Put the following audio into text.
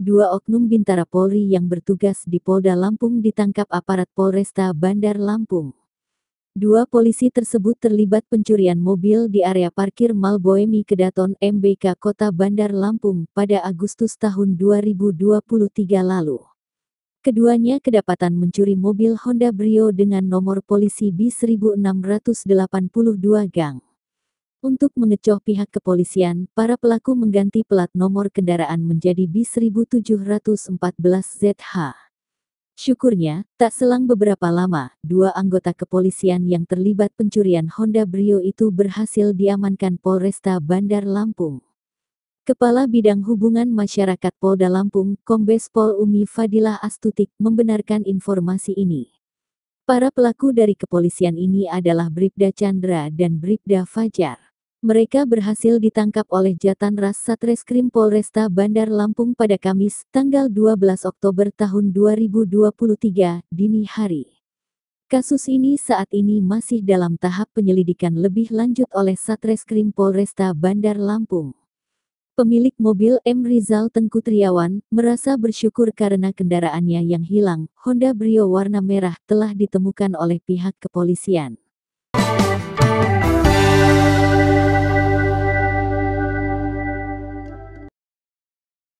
dua oknum Bintara Polri yang bertugas di Polda Lampung ditangkap aparat Polresta Bandar Lampung. Dua polisi tersebut terlibat pencurian mobil di area parkir Malboemi Kedaton MBK Kota Bandar Lampung pada Agustus tahun 2023 lalu. Keduanya kedapatan mencuri mobil Honda Brio dengan nomor polisi B1682 gang. Untuk mengecoh pihak kepolisian, para pelaku mengganti plat nomor kendaraan menjadi B1714ZH. Syukurnya, tak selang beberapa lama, dua anggota kepolisian yang terlibat pencurian Honda Brio itu berhasil diamankan Polresta Bandar Lampung. Kepala Bidang Hubungan Masyarakat Polda Lampung, Kombes Pol Umi Fadilah Astutik, membenarkan informasi ini. Para pelaku dari kepolisian ini adalah Bribda Chandra dan Bribda Fajar. Mereka berhasil ditangkap oleh Jatan Ras Satreskrim Polresta Bandar Lampung pada Kamis, tanggal 12 Oktober tahun 2023, dini hari. Kasus ini saat ini masih dalam tahap penyelidikan lebih lanjut oleh Satreskrim Polresta Bandar Lampung. Pemilik mobil M. Rizal Tengku Triawan, merasa bersyukur karena kendaraannya yang hilang, Honda Brio warna merah, telah ditemukan oleh pihak kepolisian.